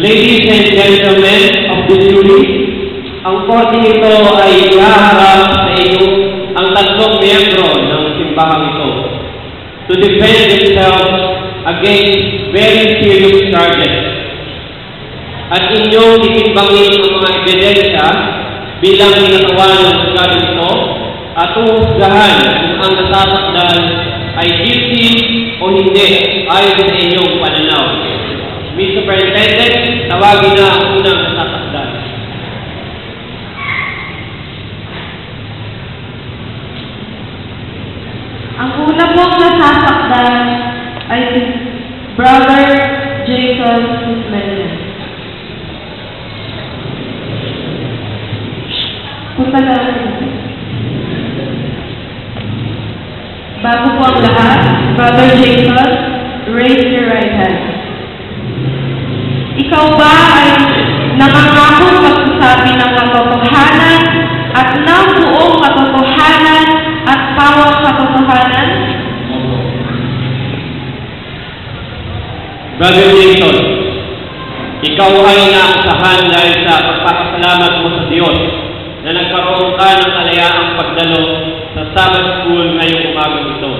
Ladies and gentlemen of the jury, ang korte ito ay ihaharap sa inyo ang tatlong miyembro ng simbahang ito to defend themselves against very serious charges. At inyong itimbangin ang mga ebidensya bilang ginagawa ng husgado ito at uhusgahan kung ang nasasakdal ay guilty o hindi ayon sa inyong pananaw. Mr. Superintendent, tawagin na ang unang nasasakdal. Ang una pong nasasaktan ay si Brother Jason Susmelian. Punta na Bago po ang lahat, Brother Jason, raise your right hand. Ikaw ba ay nangangako magsasabi ng katotohanan at ng buong katotohanan at pawang katotohanan? Brother Jason, ikaw ay naasahan dahil sa pagpapasalamat mo sa Diyos na nagkaroon ka ng kalayaang pagdalo sa Sabbath School ngayong umagang ito.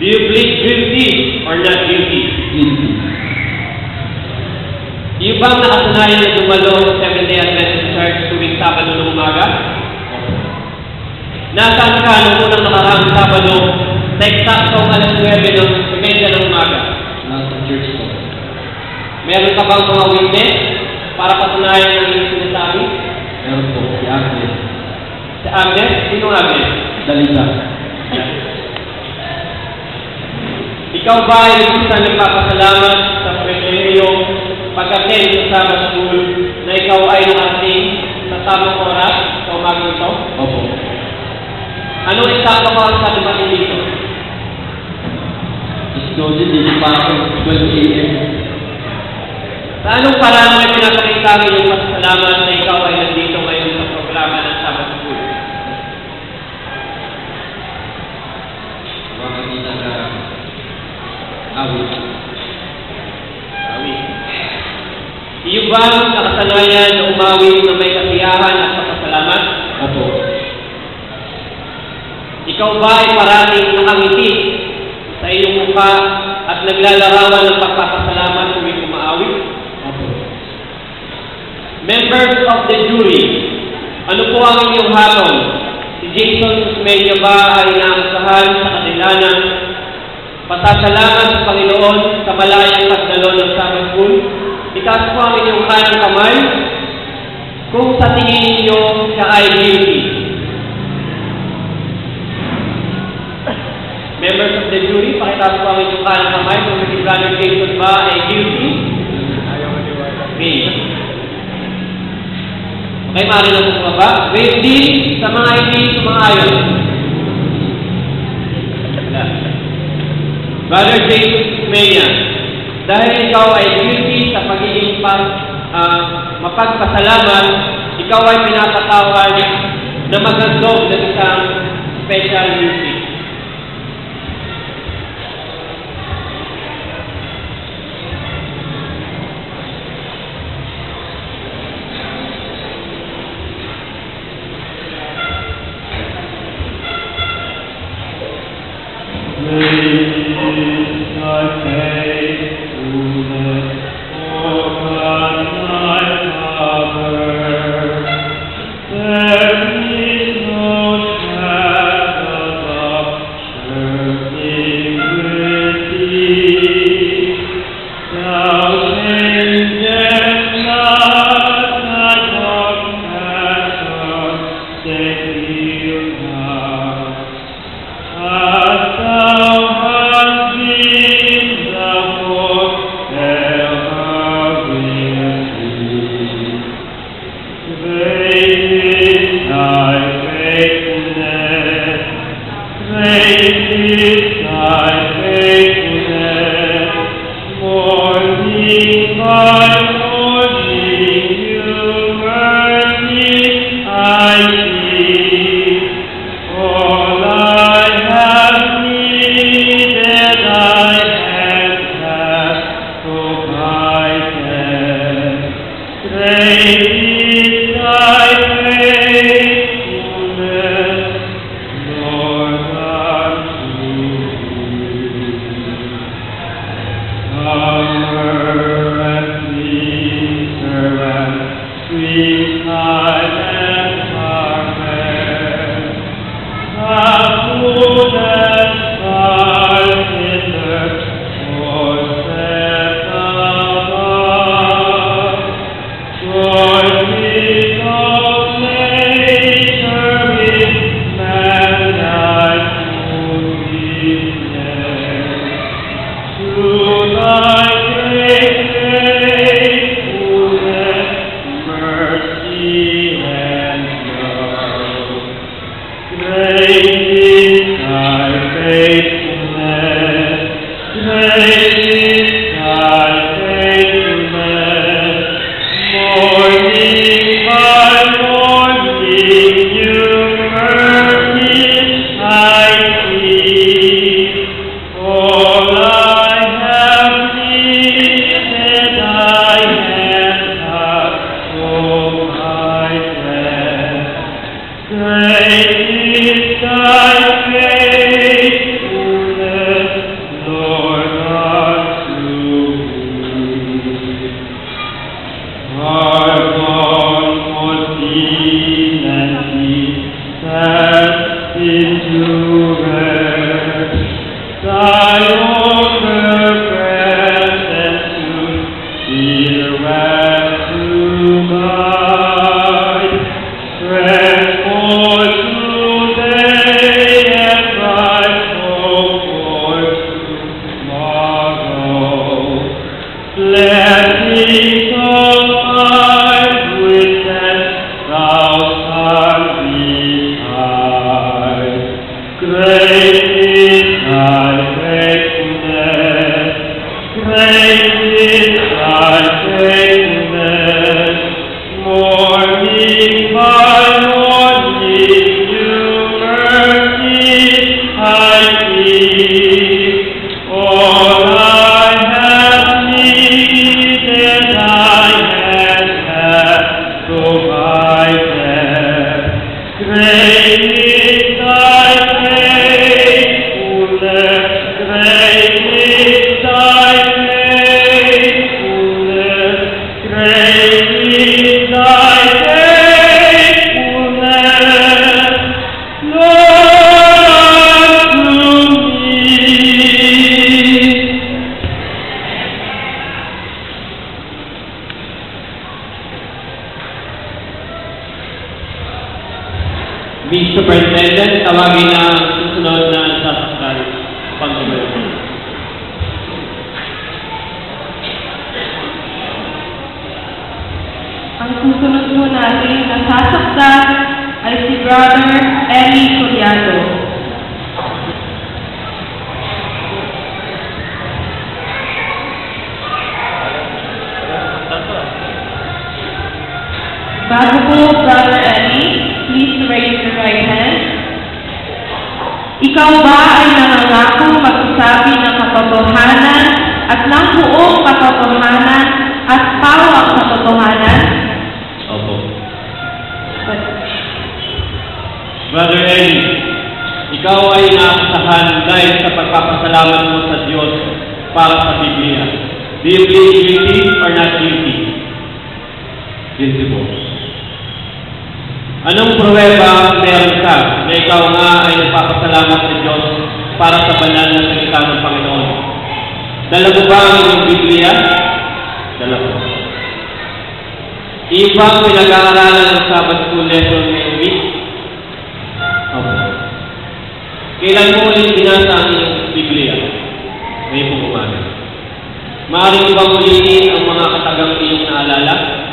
Do you plead guilty or not guilty? Guilty. Iyo bang nakasanayan na dumalo sa Seventh-day Adventist Church tuwing Sabado ng umaga? Nasaan ka nung unang nakaraang Sabado sa eksaktong alas 9 ng imedya ng umaga? Nasa church ko. Meron ka bang mga witness para patunayan ang iyong sinasabi? Meron po si Agnes. Si Agnes? Sino Agnes? Dalisa. Ikaw ba ay isang nagpapasalamat sa pribilehiyong pag-attend sa Sabbath School na ikaw ay nakarating sa tamang oras sa umagang ito? Opo. Anong eksakto ka sa dumating dito? Student, dito pa ako 12 a.m. Sa anong paraan may pinapakita ang iyong pasasalamat na ikaw ay Iyo ba nakasanayan na umawi na may kasiyahan at pasasalamat? Opo. Ikaw ba ay parating nakangiti sa iyong mukha at naglalarawan ng pagpapasalamat tuwing umaawit? Opo. Members of the jury, ano po ang inyong hatol? Si Jason Susmelia ba ay naasahan sa kanilanang pasasalamat sa Panginoon sa malayang pagdalo ng Sabbath School? Itaas po ang inyong kanang kamay kung sa tingin ninyo siya ay guilty. Members of the jury, pakitaas po ang inyong kanang kamay kung si Brother Jason ba ay guilty. Okay. Okay, maaari na po bumaba. Grade D, sa mga hindi sumaayon. Brother James Maya, dahil ikaw ay guilty sa pagiging pag, ah, mapagpasalamat, ikaw ay pinapatawan na magandog ng isang special music. 在黑。into Great Mr. Superintendent, tawagin na susunod na sasaktan. Pag-ibig. Ang susunod po natin na sasaktan ay si Brother Eli Soriano. Bago po, Brother Eli, please raise your right hand. Ikaw ba ay nangangako magsasabi ng katotohanan at ng buong katotohanan at pawang katotohanan? Opo. Brother Eli, ikaw ay naasahan dahil sa pagpapasalamat mo sa Diyos para sa Biblia. Do you plead guilty or not guilty? Guilty po. Anong pruweba meron ka na ikaw nga ay nagpapasalamat sa Diyos para sa banal na salita ng Panginoon? Dala mo ba ang iyong Biblia? Dala ko. Iyo ba ang pinag-aaralan ng Sabbath School lesson ngayong week? Opo. Kailan mo ulit binasa ang iyong Biblia? Ngayon po umaga. Maaari mo bang ulitin ang mga katagang iyong naalala?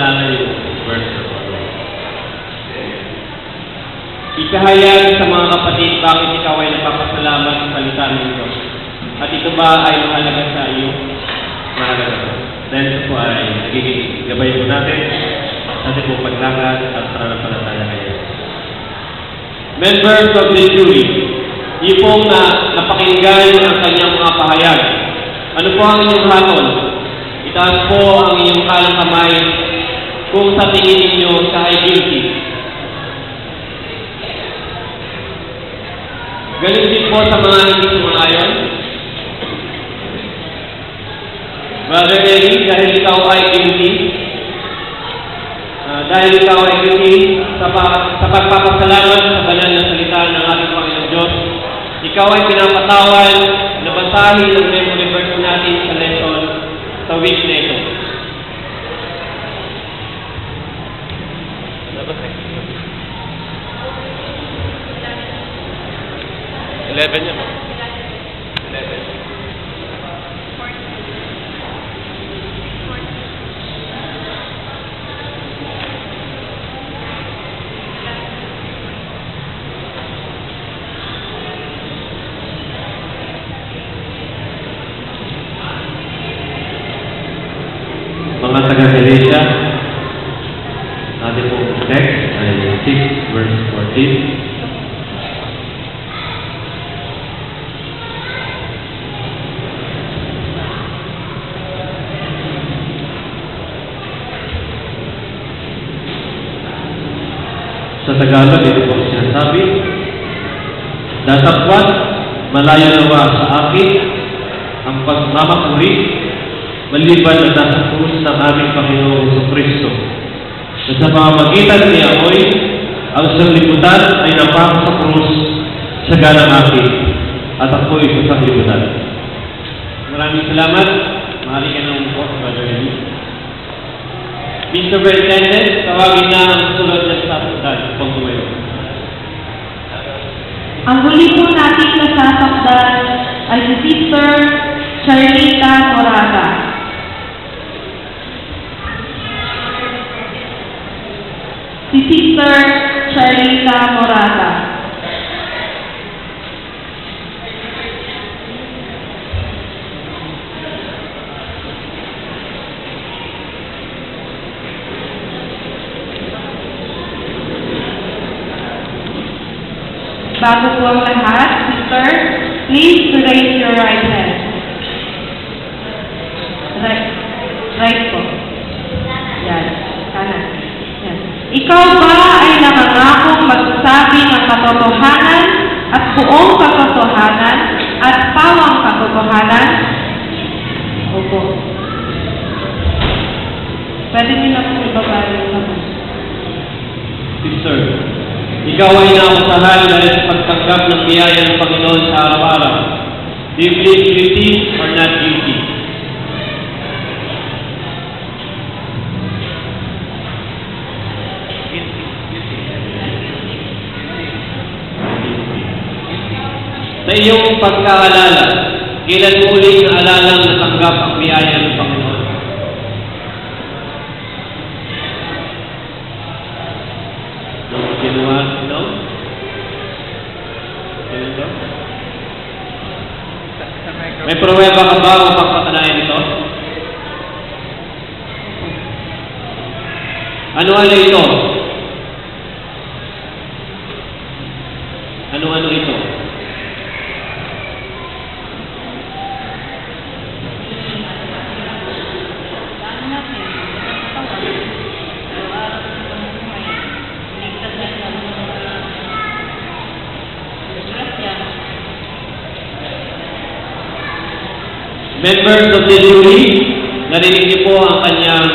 Maalala yung verse na palo. Ipahayag sa mga kapatid bakit ikaw ay napapasalamat sa salita ng Diyos. At ito ba ay mahalaga sa iyo? Mahalaga. Dahil ito po ay nagiging gabay po natin sa ating pong paglakad at pananampalataya kay Jesus. Members of the jury, di pong na napakinggan ang kanyang mga pahayag. Ano po ang inyong hatol? Itaas po ang inyong kalang kamay kung sa tingin ninyo siya ay guilty. Ganun din po sa mga hindi sumangayon. Brother Eddie, dahil ikaw ay guilty, Ah, dahil ikaw ay guilty sa, pa- sa pagpapasalamat sa banal na salita ng ating Panginoong Diyos, ikaw ay pinapatawan na basahin ang memory verse natin sa lesson sa week na ito. Eleven yun. Ang sinasabi, Datapwat, malayo nawa sa akin ang pagmamakuri maliban na nasa krus ng aming Panginoong Heso Kristo. Na sa pamamagitan niya ako'y ang sanglibutan ay napako sa krus sa galang akin at ako'y sa sanglibutan. Maraming salamat. Mahali ka ng po, Brother Eddie. Mr. Superintendent, tawagin na ang sasaktan upang tumayo. Ang huli po nating nasasakdan ay si Sister Charlita Morata. Si Sister Charlita Morata. Bago po ang lahat, Sister, please raise your right hand. Right, right po. Yan, kanan. Yan. Ikaw ba ay nangangakong magsabi ng katotohanan at buong katotohanan at pawang katotohanan? Opo. Pwede niyo na po ibaba yung kamay. Sister, ikaw ay nausahan dahil sa pagtanggap ng biyaya ng Panginoon sa araw-araw. Do you plead guilty or not guilty? Sa iyong pagkaalala, kailan mo uling naalalang natanggap ang biyaya ng Panginoon? May pruweba ka ba upang patanayan ito? Ano-ano ito? Members of the jury, narinig niyo po ang kanyang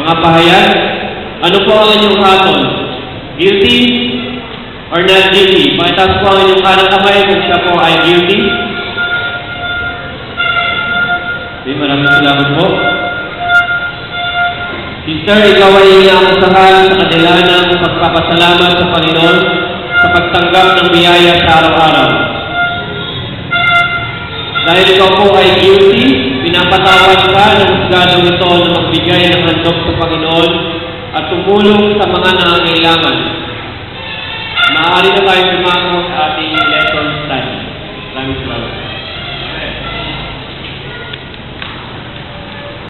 mga pahayag. Ano po ang inyong hatol? Guilty or not guilty? Pakitaas po ang inyong kanang kamay kung siya po ay guilty. Okay, maraming salamat po. Sister, ikaw ay inaasahan sa kadilanang pagpapasalamat sa Panginoon sa pagtanggap ng biyaya sa araw-araw. Dahil ikaw po ay guilty, pinapatawad ka ng husgadong ito na magbigay ng maghandog sa Panginoon at tumulong sa mga nangangailangan. Maaari na tayo sumako sa ating lesson study. Maraming salamat.